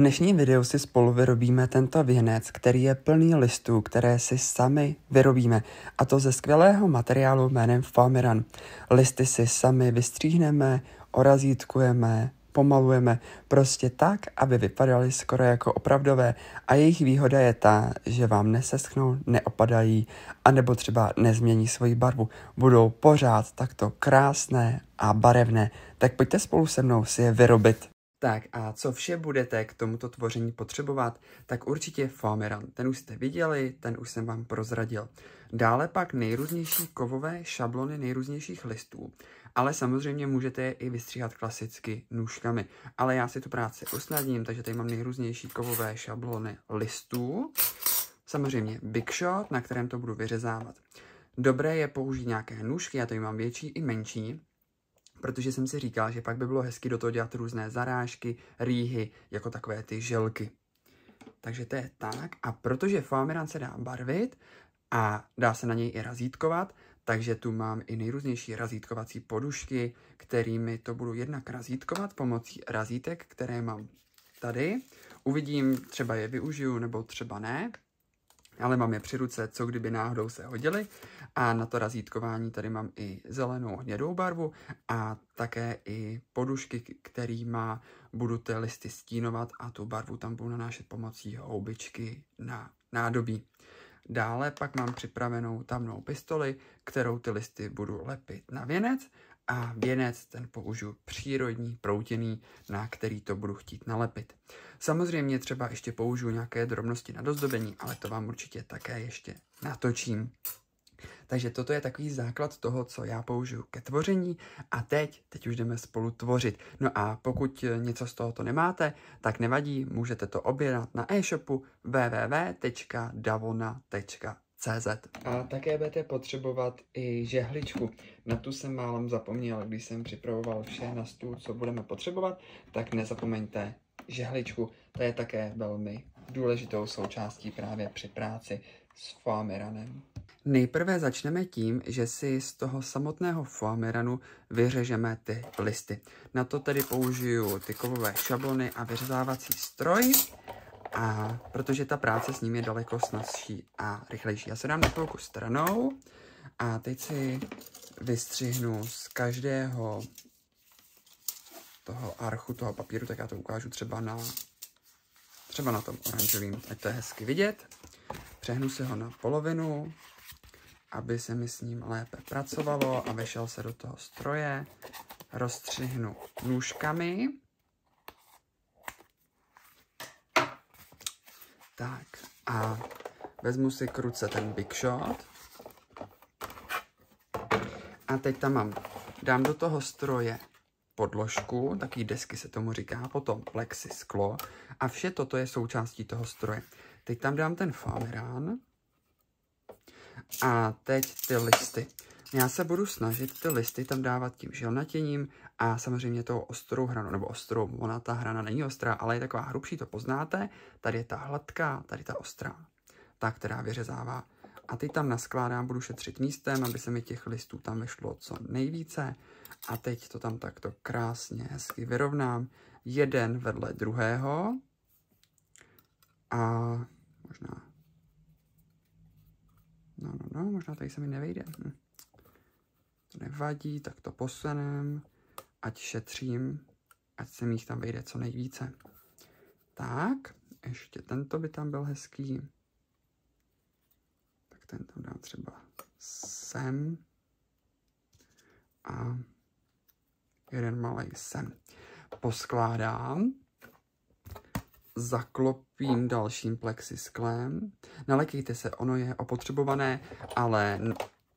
Dnešním videu si spolu vyrobíme tento věnec, který je plný listů, které si sami vyrobíme, a to ze skvělého materiálu jménem Farmeran. Listy si sami vystříhneme, orazítkujeme, pomalujeme, prostě tak, aby vypadaly skoro jako opravdové a jejich výhoda je ta, že vám neseschnou, neopadají, anebo třeba nezmění svoji barvu. Budou pořád takto krásné a barevné, tak pojďte spolu se mnou si je vyrobit. Tak a co vše budete k tomuto tvoření potřebovat, tak určitě Farmeran. Ten už jste viděli, ten už jsem vám prozradil. Dále pak nejrůznější kovové šablony nejrůznějších listů, ale samozřejmě můžete je i vystříhat klasicky nůžkami. Ale já si tu práci usnadním, takže tady mám nejrůznější kovové šablony listů. Samozřejmě Big Shot, na kterém to budu vyřezávat. Dobré je použít nějaké nůžky, já tady mám větší i menší, protože jsem si říkal, že pak by bylo hezky do toho dělat různé zarážky, rýhy, jako takové ty želky. Takže to je tak. A protože Farmiran se dá barvit a dá se na něj i razítkovat, takže tu mám i nejrůznější razítkovací podušky, kterými to budu jednak razítkovat pomocí razítek, které mám tady. Uvidím, třeba je využiju, nebo třeba ne ale mám je při ruce, co kdyby náhodou se hodily. A na to razítkování tady mám i zelenou hnědou barvu a také i podušky, kterýma budu ty listy stínovat a tu barvu tam budu nanášet pomocí houbičky na nádobí. Dále pak mám připravenou tamnou pistoli, kterou ty listy budu lepit na věnec a věnec ten použiju přírodní, proutěný, na který to budu chtít nalepit. Samozřejmě třeba ještě použiju nějaké drobnosti na dozdobení, ale to vám určitě také ještě natočím. Takže toto je takový základ toho, co já použiju ke tvoření a teď, teď už jdeme spolu tvořit. No a pokud něco z tohoto nemáte, tak nevadí, můžete to objednat na e-shopu www.davona.com CZ. A také budete potřebovat i žehličku. Na tu jsem málem zapomněl, když jsem připravoval vše na stůl, co budeme potřebovat, tak nezapomeňte žehličku. To je také velmi důležitou součástí právě při práci s foamiranem. Nejprve začneme tím, že si z toho samotného foamiranu vyřežeme ty listy. Na to tedy použiju ty kovové šablony a vyřezávací stroj. A protože ta práce s ním je daleko snazší a rychlejší. Já se dám na chvilku stranou a teď si vystřihnu z každého toho archu, toho papíru, tak já to ukážu třeba na, třeba na tom oranžovým, ať to je hezky vidět. Přehnu si ho na polovinu, aby se mi s ním lépe pracovalo a vešel se do toho stroje. Rozstřihnu nůžkami. Tak a vezmu si kruce ten Big Shot. A teď tam mám, dám do toho stroje podložku, taky desky se tomu říká, potom plexi sklo a vše toto je součástí toho stroje. Teď tam dám ten famirán a teď ty listy. Já se budu snažit ty listy tam dávat tím žilnatěním a samozřejmě tou ostrou hranu, nebo ostrou, ona ta hrana není ostrá, ale je taková hrubší, to poznáte. Tady je ta hladká, tady ta ostrá, ta, která vyřezává. A teď tam naskládám, budu šetřit místem, aby se mi těch listů tam vyšlo co nejvíce. A teď to tam takto krásně, hezky vyrovnám, jeden vedle druhého. A možná, no, no, no, možná tady se mi nevejde. Hm. To nevadí, tak to posunem, ať šetřím, ať se mi jich tam vejde co nejvíce. Tak, ještě tento by tam byl hezký. Tak ten tam dám třeba sem. A jeden malý sem. Poskládám, zaklopím dalším plexisklem. Nalekejte se, ono je opotřebované, ale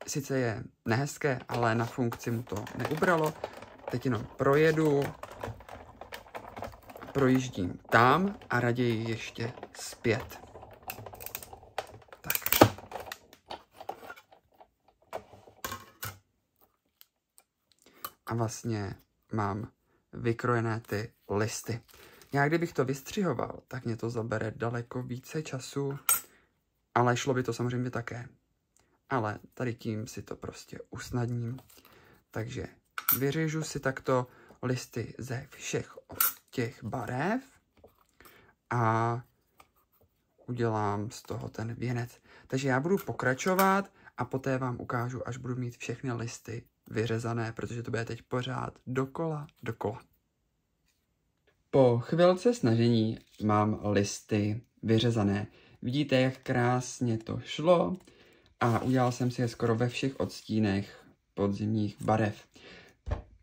sice je nehezké, ale na funkci mu to neubralo. Teď jenom projedu, projíždím tam a raději ještě zpět. Tak. A vlastně mám vykrojené ty listy. Já kdybych to vystřihoval, tak mě to zabere daleko více času, ale šlo by to samozřejmě také ale tady tím si to prostě usnadním. Takže vyřežu si takto listy ze všech těch barev a udělám z toho ten věnec. Takže já budu pokračovat a poté vám ukážu, až budu mít všechny listy vyřezané, protože to bude teď pořád dokola, dokola. Po chvilce snažení mám listy vyřezané. Vidíte, jak krásně to šlo a udělal jsem si je skoro ve všech odstínech podzimních barev.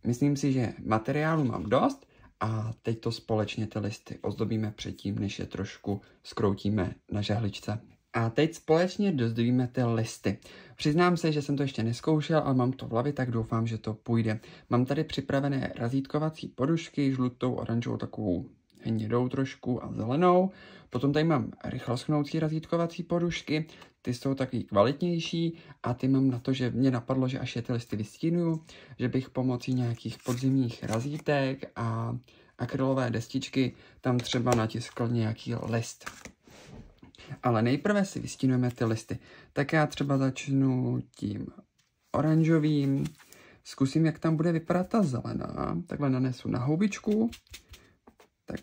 Myslím si, že materiálu mám dost a teď to společně ty listy ozdobíme předtím, než je trošku skroutíme na žehličce. A teď společně dozdobíme ty listy. Přiznám se, že jsem to ještě neskoušel, ale mám to v hlavě, tak doufám, že to půjde. Mám tady připravené razítkovací podušky, žlutou, oranžovou, takovou hnědou trošku a zelenou. Potom tady mám rychloschnoucí razítkovací podušky, ty jsou taky kvalitnější a ty mám na to, že mě napadlo, že až je ty listy vystínuju, že bych pomocí nějakých podzimních razítek a akrylové destičky tam třeba natiskl nějaký list. Ale nejprve si vystínujeme ty listy. Tak já třeba začnu tím oranžovým, zkusím, jak tam bude vypadat ta zelená. Takhle nanesu na houbičku. Tak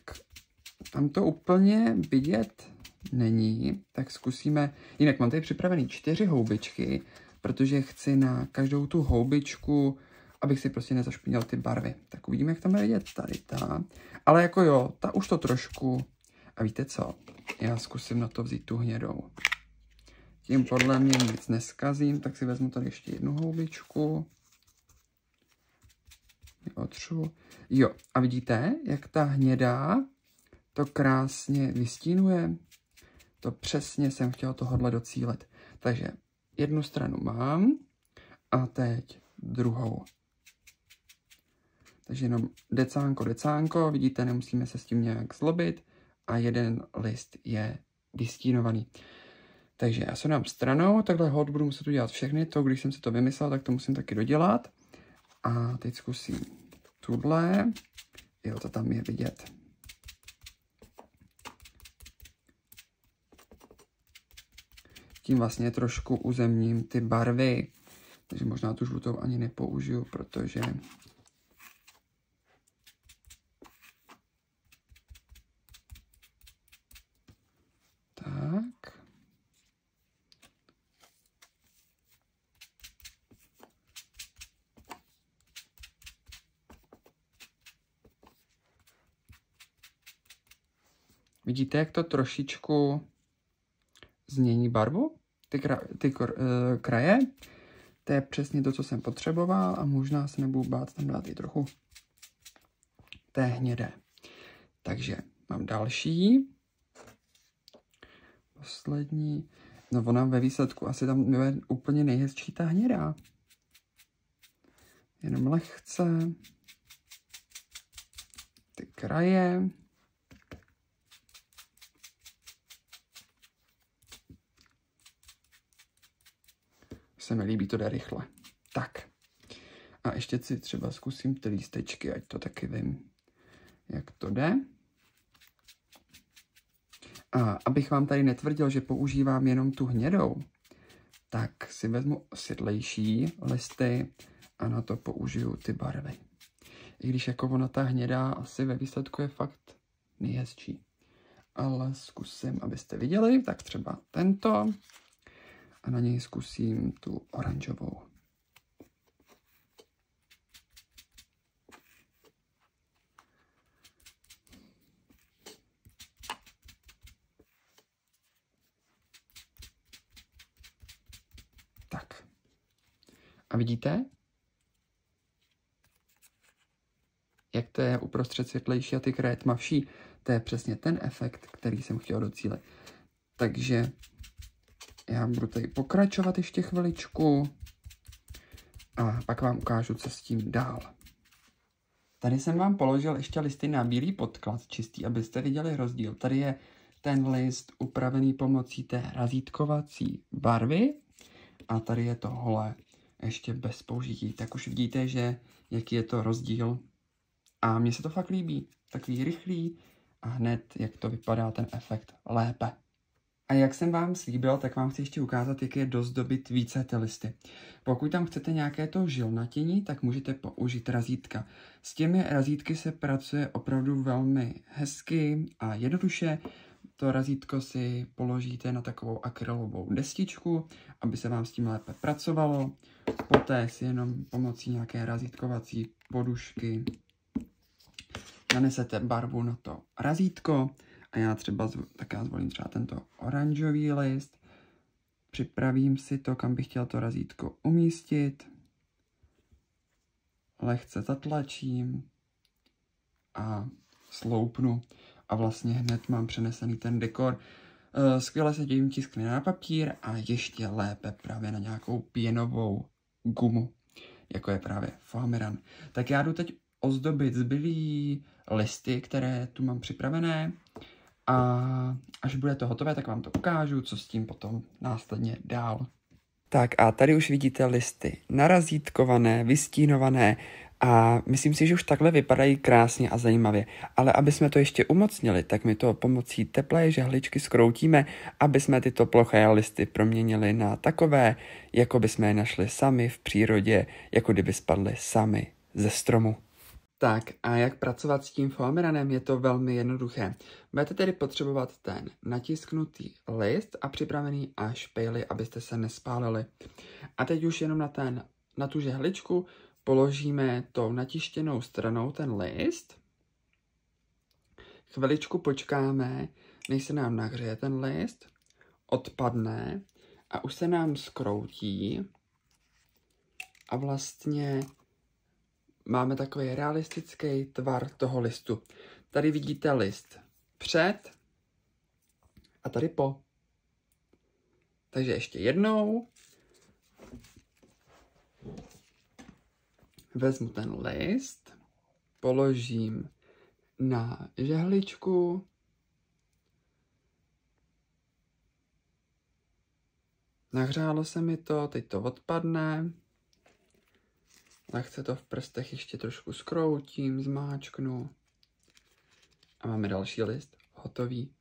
tam to úplně vidět není, tak zkusíme, jinak mám tady připravený čtyři houbičky, protože chci na každou tu houbičku, abych si prostě nezašpinil ty barvy. Tak uvidíme, jak tam je vidět tady ta. Ale jako jo, ta už to trošku, a víte co, já zkusím na to vzít tu hnědou. Tím podle mě nic neskazím, tak si vezmu tady ještě jednu houbičku. Otřu. Jo, a vidíte, jak ta hnědá to krásně vystínuje? To přesně jsem chtěl tohle docílit. Takže jednu stranu mám a teď druhou. Takže jenom decánko, decánko, vidíte, nemusíme se s tím nějak zlobit a jeden list je vystínovaný. Takže já se dám stranou, takhle hod budu muset udělat všechny, to když jsem si to vymyslel, tak to musím taky dodělat. A teď zkusím tuhle, jo, to tam je vidět. Tím vlastně trošku uzemním ty barvy, takže možná tu žlutou ani nepoužiju, protože Vidíte, jak to trošičku změní barvu? Ty, kra, ty kor, uh, kraje? To je přesně to, co jsem potřeboval a možná se nebudu bát tam dát i trochu té hnědé. Takže mám další. Poslední. No ona ve výsledku asi tam je úplně nejhezčí ta hnědá. Jenom lehce. Ty kraje. Se mi líbí, to jde rychle. Tak. A ještě si třeba zkusím ty lístečky, ať to taky vím, jak to jde. A abych vám tady netvrdil, že používám jenom tu hnědou, tak si vezmu světlejší listy a na to použiju ty barvy. I když jako ona ta hnědá asi ve výsledku je fakt nejhezčí. Ale zkusím, abyste viděli, tak třeba tento a na něj zkusím tu oranžovou. Tak. A vidíte, jak to je uprostřed světlejší a ty kraje tmavší? To je přesně ten efekt, který jsem chtěl docílit. Takže já budu tady pokračovat ještě chviličku a pak vám ukážu, co s tím dál. Tady jsem vám položil ještě listy na bílý podklad čistý, abyste viděli rozdíl. Tady je ten list upravený pomocí té razítkovací barvy a tady je to holé ještě bez použití. Tak už vidíte, že jaký je to rozdíl. A mně se to fakt líbí. Takový rychlý a hned, jak to vypadá ten efekt lépe. A jak jsem vám slíbil, tak vám chci ještě ukázat, jak je dozdobit více ty listy. Pokud tam chcete nějaké to žilnatění, tak můžete použít razítka. S těmi razítky se pracuje opravdu velmi hezky a jednoduše to razítko si položíte na takovou akrylovou destičku, aby se vám s tím lépe pracovalo. Poté si jenom pomocí nějaké razítkovací podušky nanesete barvu na to razítko a já třeba, tak já zvolím třeba tento oranžový list, připravím si to, kam bych chtěl to razítko umístit, lehce zatlačím a sloupnu a vlastně hned mám přenesený ten dekor. Eh, skvěle se tím tiskne na papír a ještě lépe právě na nějakou pěnovou gumu, jako je právě Foamiran. Tak já jdu teď ozdobit zbylý listy, které tu mám připravené a až bude to hotové, tak vám to ukážu, co s tím potom následně dál. Tak a tady už vidíte listy narazítkované, vystínované a myslím si, že už takhle vypadají krásně a zajímavě. Ale aby jsme to ještě umocnili, tak my to pomocí teplé žehličky skroutíme, aby jsme tyto ploché listy proměnili na takové, jako by jsme je našli sami v přírodě, jako kdyby spadly sami ze stromu. Tak a jak pracovat s tím foamiranem je to velmi jednoduché. Budete tedy potřebovat ten natisknutý list a připravený a špejly, abyste se nespálili. A teď už jenom na, ten, na tu žehličku položíme tou natištěnou stranou ten list. Chviličku počkáme, než se nám nahřeje ten list, odpadne a už se nám skroutí a vlastně máme takový realistický tvar toho listu. Tady vidíte list před a tady po. Takže ještě jednou. Vezmu ten list, položím na žehličku, Nahřálo se mi to, teď to odpadne. Lehce to v prstech ještě trošku skroutím, zmáčknu. A máme další list, hotový.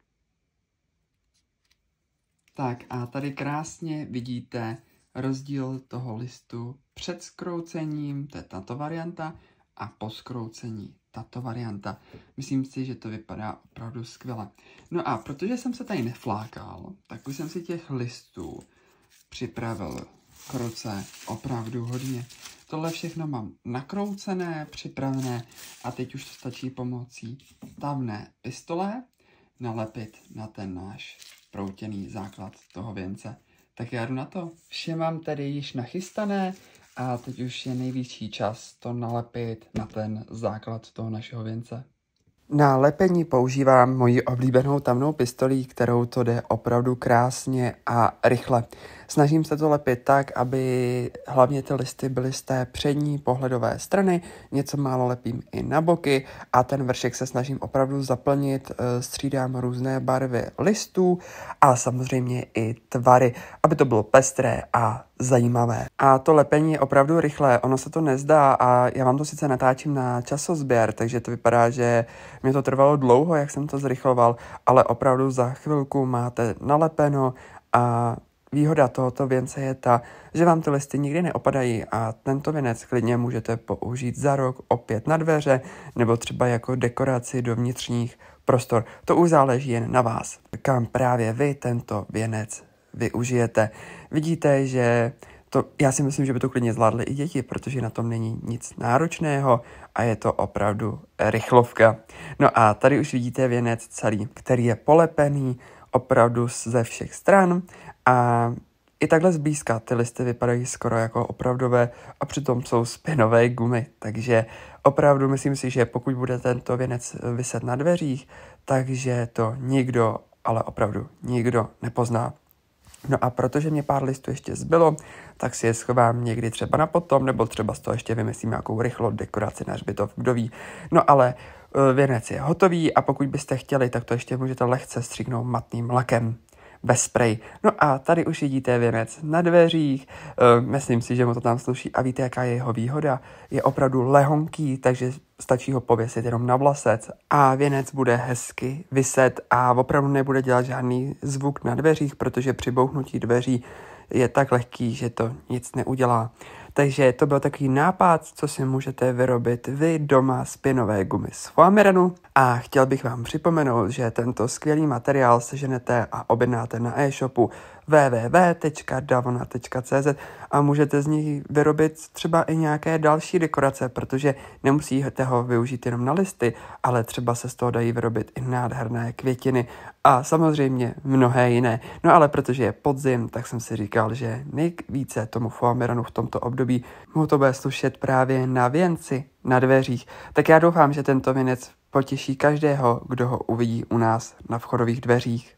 Tak a tady krásně vidíte rozdíl toho listu před skroucením, to je tato varianta, a po skroucení, tato varianta. Myslím si, že to vypadá opravdu skvěle. No a protože jsem se tady neflákal, tak už jsem si těch listů připravil kruce opravdu hodně. Tohle všechno mám nakroucené, připravené a teď už to stačí pomocí tavné pistole nalepit na ten náš proutěný základ toho věnce. Tak já jdu na to. Vše mám tedy již nachystané a teď už je největší čas to nalepit na ten základ toho našeho věnce. Na lepení používám moji oblíbenou tamnou pistolí, kterou to jde opravdu krásně a rychle. Snažím se to lepit tak, aby hlavně ty listy byly z té přední pohledové strany, něco málo lepím i na boky a ten vršek se snažím opravdu zaplnit, eh, střídám různé barvy listů a samozřejmě i tvary, aby to bylo pestré a zajímavé. A to lepení je opravdu rychlé, ono se to nezdá a já vám to sice natáčím na časozběr, takže to vypadá, že mě to trvalo dlouho, jak jsem to zrychloval, ale opravdu za chvilku máte nalepeno a Výhoda tohoto věnce je ta, že vám ty listy nikdy neopadají a tento věnec klidně můžete použít za rok opět na dveře nebo třeba jako dekoraci do vnitřních prostor. To už záleží jen na vás, kam právě vy tento věnec využijete. Vidíte, že to, já si myslím, že by to klidně zvládly i děti, protože na tom není nic náročného a je to opravdu rychlovka. No a tady už vidíte věnec celý, který je polepený opravdu ze všech stran a i takhle zblízka ty listy vypadají skoro jako opravdové a přitom jsou spinové gumy, takže opravdu myslím si, že pokud bude tento věnec vyset na dveřích, takže to nikdo, ale opravdu nikdo nepozná. No a protože mě pár listů ještě zbylo, tak si je schovám někdy třeba na potom, nebo třeba z toho ještě vymyslím nějakou rychlou dekoraci na hřbitov, kdo ví. No ale e, věnec je hotový a pokud byste chtěli, tak to ještě můžete lehce stříknout matným lakem bez spray. No a tady už vidíte věnec na dveřích, uh, myslím si, že mu to tam sluší a víte, jaká je jeho výhoda? Je opravdu lehonký, takže stačí ho pověsit jenom na vlasec a věnec bude hezky vyset a opravdu nebude dělat žádný zvuk na dveřích, protože při bouchnutí dveří je tak lehký, že to nic neudělá. Takže to byl takový nápad, co si můžete vyrobit vy doma z pěnové gumy z Foameranu. A chtěl bych vám připomenout, že tento skvělý materiál seženete a objednáte na e-shopu www.davona.cz a můžete z nich vyrobit třeba i nějaké další dekorace, protože nemusíte ho využít jenom na listy, ale třeba se z toho dají vyrobit i nádherné květiny a samozřejmě mnohé jiné. No ale protože je podzim, tak jsem si říkal, že nejvíce tomu foameranu v tomto období mu to bude slušet právě na věnci, na dveřích. Tak já doufám, že tento věnec potěší každého, kdo ho uvidí u nás na vchodových dveřích.